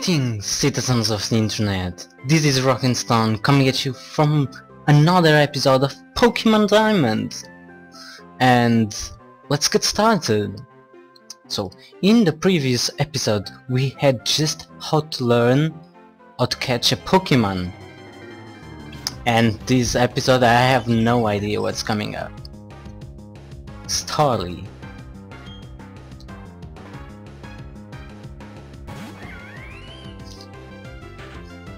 Greetings, citizens of the internet! This is RockandStone coming at you from another episode of Pokemon Diamond! And let's get started! So, in the previous episode we had just how to learn how to catch a Pokemon. And this episode I have no idea what's coming up. Starly.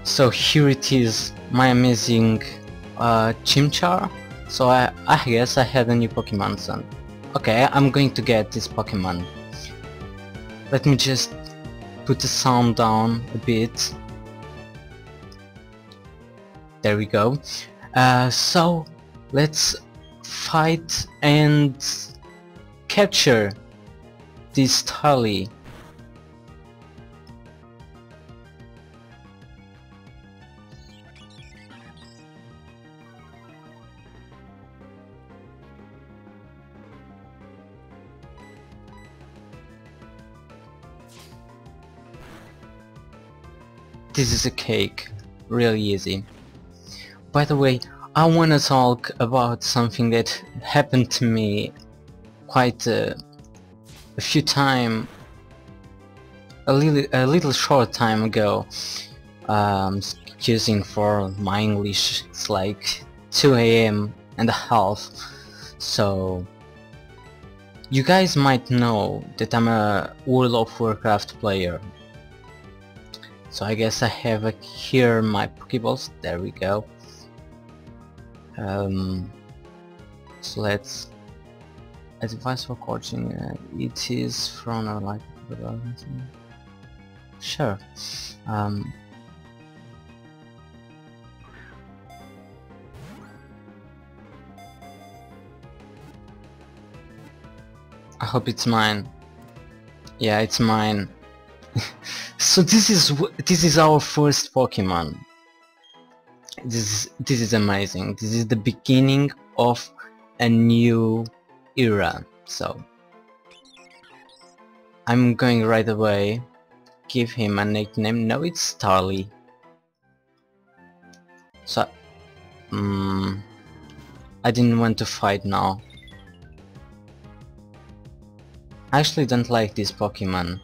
So here it is, my amazing uh, Chimchar. So I, I guess I have a new Pokemon son. Okay, I'm going to get this Pokemon. Let me just put the sound down a bit. There we go. Uh, so let's fight and capture this Starly. This is a cake. Really easy. By the way, I wanna talk about something that happened to me quite uh, a few time a little a little short time ago um, excusing for my English it's like 2 a.m. and a half so you guys might know that I'm a World of Warcraft player so I guess I have here my Pokeballs, there we go. Um, so let's advice for coaching, uh, it is from a like Sure. Um, I hope it's mine. Yeah, it's mine. so this is this is our first Pokemon. This is this is amazing. This is the beginning of a new era. So I'm going right away. Give him a nickname. No, it's Starly. So, um, I didn't want to fight now. I actually don't like this Pokemon.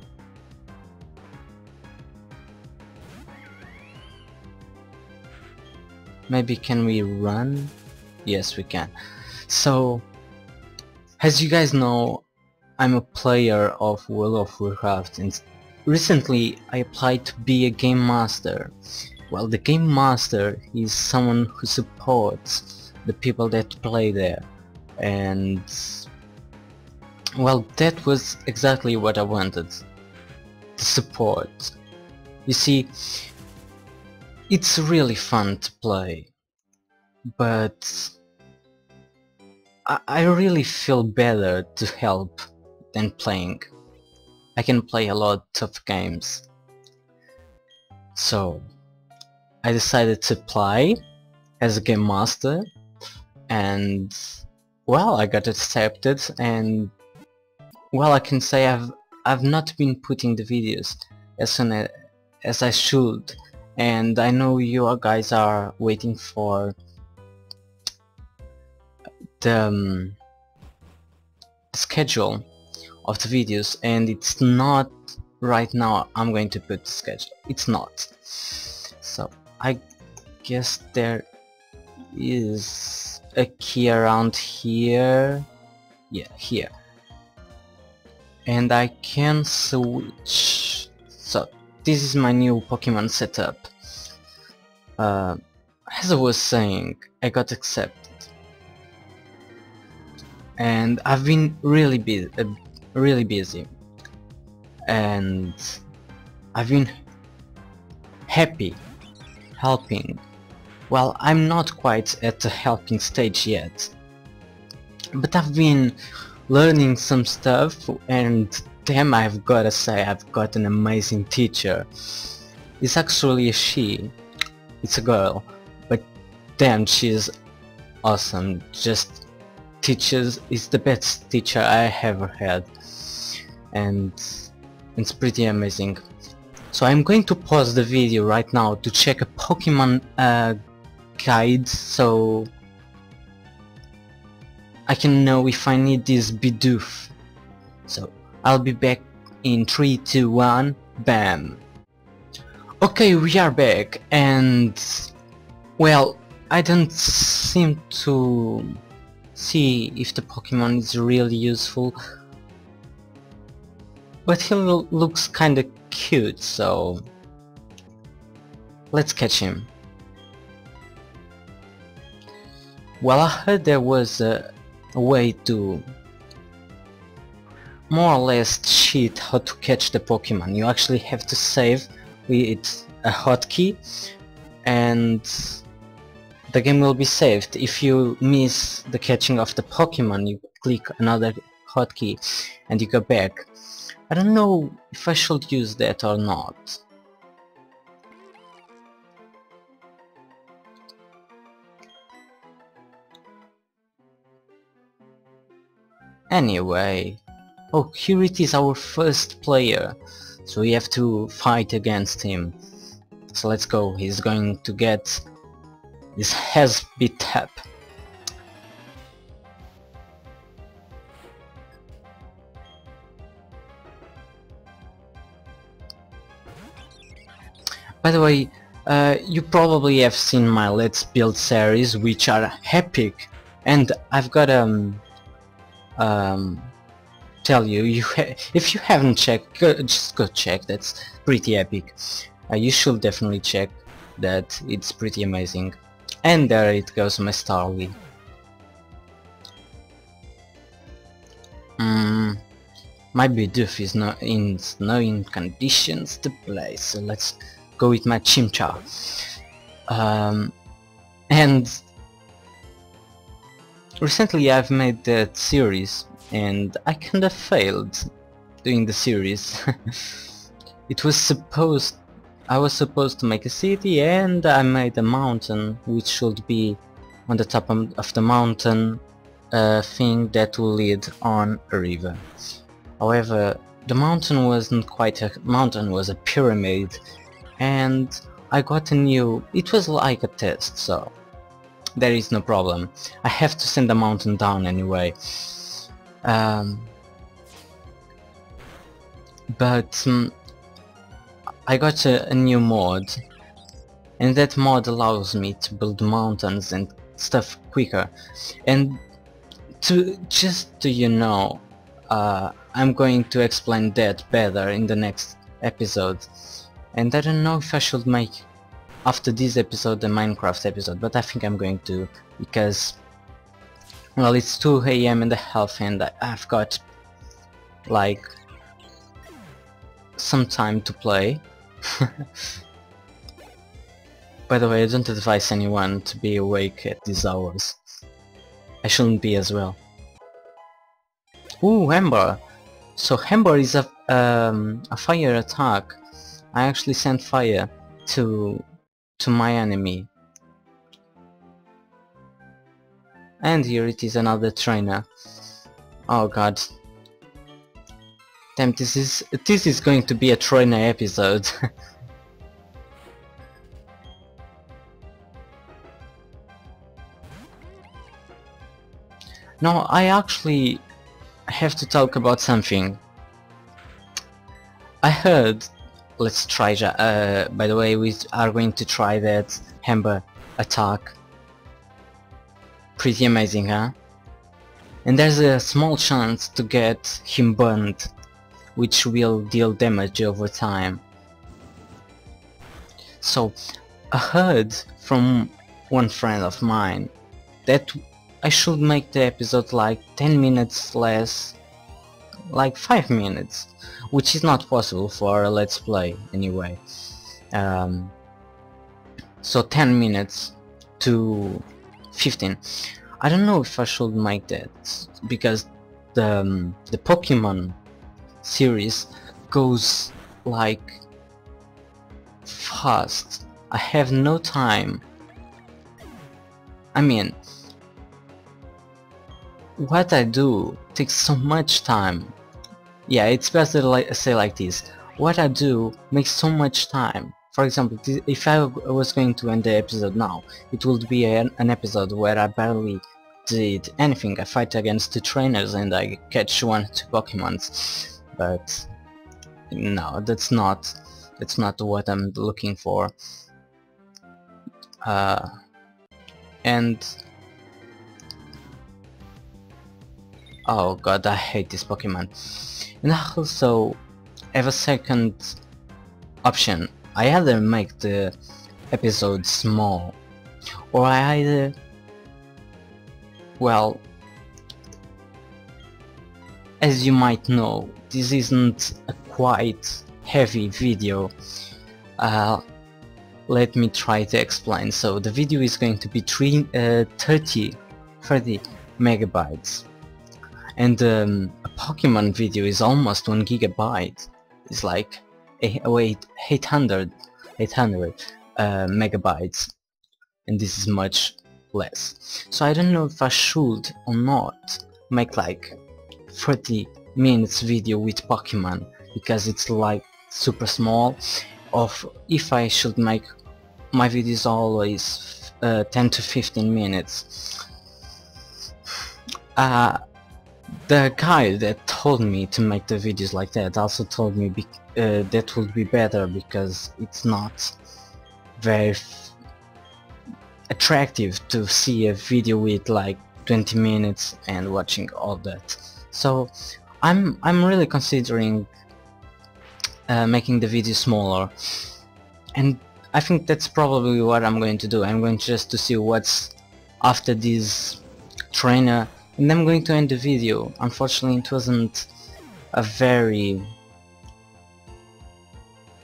Maybe can we run? Yes, we can. So, as you guys know, I'm a player of World of Warcraft and recently I applied to be a Game Master. Well, the Game Master is someone who supports the people that play there and well that was exactly what I wanted the support you see it's really fun to play, but I, I really feel better to help than playing. I can play a lot of games. So, I decided to play as a game master and well I got accepted and well I can say I've I've not been putting the videos as soon as, as I should and I know you guys are waiting for the um, schedule of the videos and it's not right now I'm going to put the schedule. It's not. So I guess there is a key around here. Yeah here. And I can switch. So this is my new Pokemon setup. Uh, as I was saying, I got accepted. And I've been really busy, uh, really busy. And I've been happy helping. Well, I'm not quite at the helping stage yet. But I've been learning some stuff and damn I've gotta say I've got an amazing teacher. It's actually a she. It's a girl. But damn she's awesome. Just teaches is the best teacher I ever had. And it's pretty amazing. So I'm going to pause the video right now to check a Pokemon uh, guide so I can know if I need this Bidoof. So I'll be back in 3, 2, 1, BAM! Okay, we are back and well, I don't seem to see if the Pokemon is really useful but he lo looks kinda cute, so let's catch him. Well, I heard there was a, a way to more or less cheat how to catch the Pokemon. You actually have to save with a hotkey and the game will be saved. If you miss the catching of the Pokemon, you click another hotkey and you go back. I don't know if I should use that or not. Anyway, oh here it is our first player, so we have to fight against him. So let's go, he's going to get this has bit tap. By the way, uh, you probably have seen my Let's Build series, which are epic, and I've got um um tell you, you if you haven't checked, go, just go check. That's pretty epic. Uh, you should definitely check that. It's pretty amazing. And there it goes, my Starly. Mm, my Bidoof is not in no in conditions to play, so let's go with my Chimchar. Um, and recently I've made that series and I kinda failed doing the series. it was supposed I was supposed to make a city and I made a mountain which should be on the top of the mountain a thing that will lead on a river. However, the mountain wasn't quite a mountain, was a pyramid and I got a new... it was like a test, so there is no problem. I have to send the mountain down anyway. Um, but um, I got a, a, new mod and that mod allows me to build mountains and stuff quicker. And to just to you know uh, I'm going to explain that better in the next episode. And I don't know if I should make after this episode the Minecraft episode but I think I'm going to because well it's 2 am in the half and I've got like some time to play by the way I don't advise anyone to be awake at these hours I shouldn't be as well Ooh, Ember! So Ember is a, um, a fire attack I actually sent fire to to my enemy. And here it is another trainer. Oh god. Damn, this is this is going to be a trainer episode. no, I actually have to talk about something. I heard let's try uh, by the way we are going to try that Ember attack pretty amazing huh? And there's a small chance to get him burned which will deal damage over time. So I heard from one friend of mine that I should make the episode like 10 minutes less like 5 minutes which is not possible for a let's play anyway. Um, so 10 minutes to 15 I don't know if I should make that because the, um, the Pokemon series goes like fast I have no time I mean what I do takes so much time yeah, it's better to like, say like this. what I do makes so much time. For example, if I was going to end the episode now, it would be an, episode where I barely did anything. I fight against two trainers and I catch one two Pokemons. But no, that's not that's not what I'm looking for. Uh, and oh god, I hate this Pokemon. And also have a second option. I either make the episode small. Or I either well as you might know this isn't a quite heavy video. Uh, let me try to explain. So the video is going to be three, uh, 30 30 megabytes. And um, a Pokemon video is almost 1 gigabyte. It's like wait, 800, 800 uh, megabytes and this is much less. So I don't know if I should or not make like 30 minutes video with Pokemon because it's like super small of if I should make my videos always uh, 10 to 15 minutes. Uh, the guy that told me to make the videos like that also told me uh, that would be better because it's not very attractive to see a video with like 20 minutes and watching all that. So I'm I'm really considering uh, making the video smaller. And I think that's probably what I'm going to do. I'm going just to see what's after this trainer and I'm going to end the video. Unfortunately it wasn't a very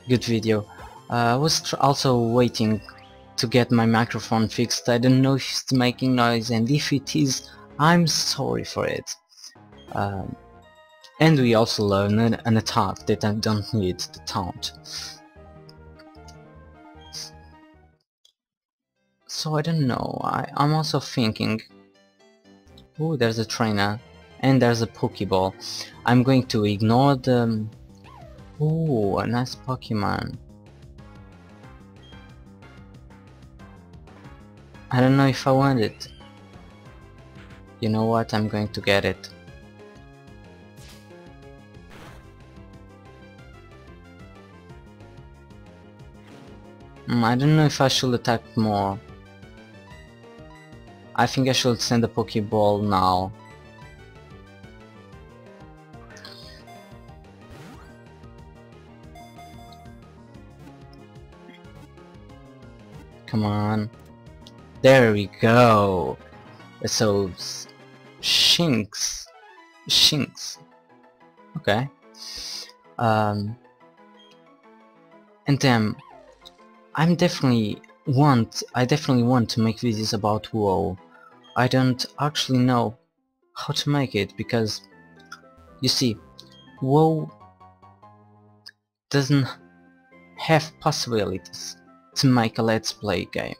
good video. Uh, I was also waiting to get my microphone fixed. I don't know if it's making noise and if it is, I'm sorry for it. Um, and we also learned an attack that I don't need the taunt. So I don't know, I, I'm also thinking Oh, there's a trainer. And there's a Pokeball. I'm going to ignore them. Oh, a nice Pokemon. I don't know if I want it. You know what, I'm going to get it. Mm, I don't know if I should attack more. I think I should send a Pokeball now. Come on. There we go. So, Shinx. Shinx. Okay. Um, and then, I'm definitely want, I definitely want to make videos about WoW. I don't actually know how to make it because you see WoW doesn't have possibilities to make a let's play game.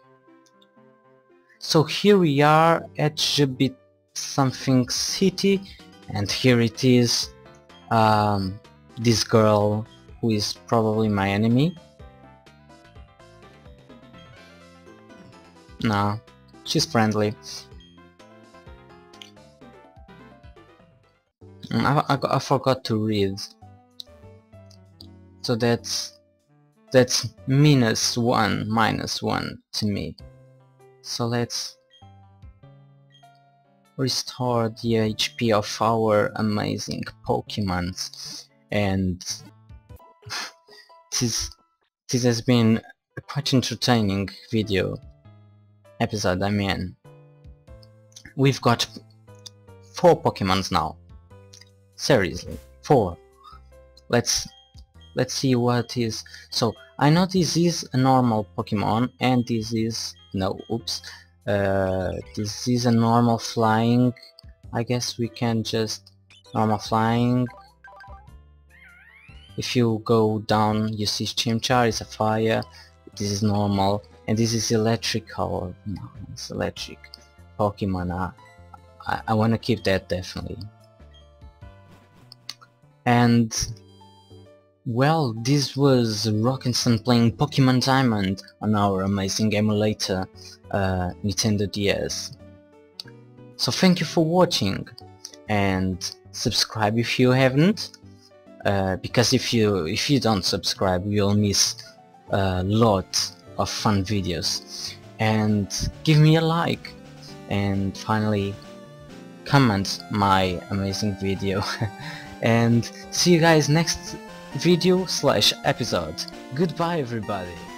So here we are at Jabit something city and here it is um, this girl who is probably my enemy. No, she's friendly. I, I, I forgot to read. So that's that's minus one minus one to me. So let's restore the HP of our amazing Pokemons and this this has been a quite entertaining video episode I mean. We've got four Pokemons now. Seriously four. Let's let's see what is so I know this is a normal Pokemon and this is no oops uh, this is a normal flying. I guess we can just normal flying. If you go down you see Chimchar is a fire. This is normal and this is electrical. No it's electric Pokemon. I, I, I want to keep that definitely. And Well, this was RockandStone playing Pokemon Diamond on our amazing emulator, uh, Nintendo DS. So thank you for watching, and subscribe if you haven't, uh, because if you if you don't subscribe, you'll miss a lot of fun videos. And give me a like, and finally comment my amazing video. and see you guys next video slash episode. Goodbye everybody.